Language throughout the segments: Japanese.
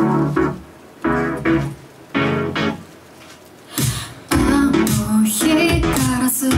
あの日からずっと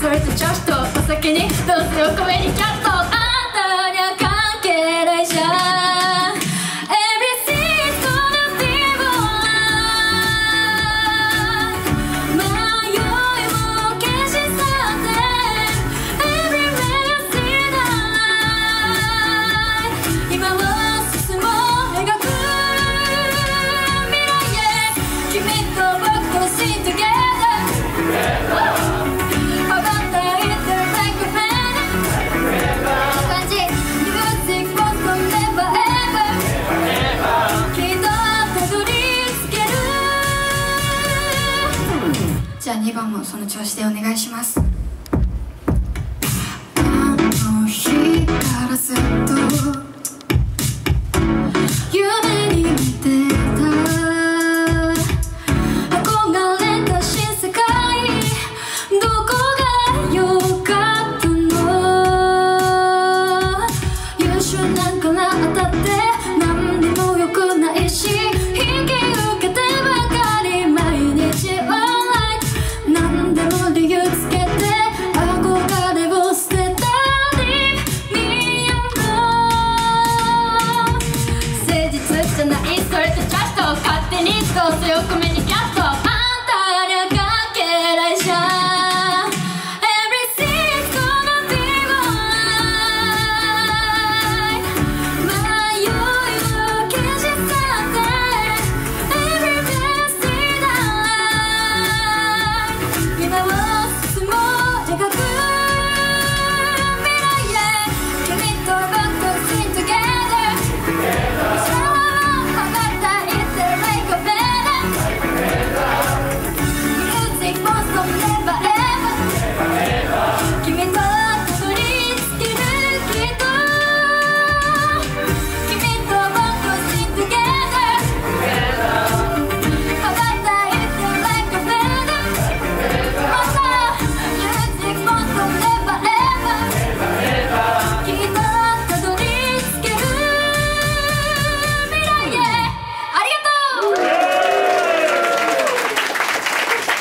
それちょっとお酒にどうせお米にキャッじゃあ2番もその調子でお願いします。あの日からずっと夢に見てた。憧れた新世界どこが良かったの？優秀なんかな当たって。じゃないそれってジャスト勝手にどうせよく見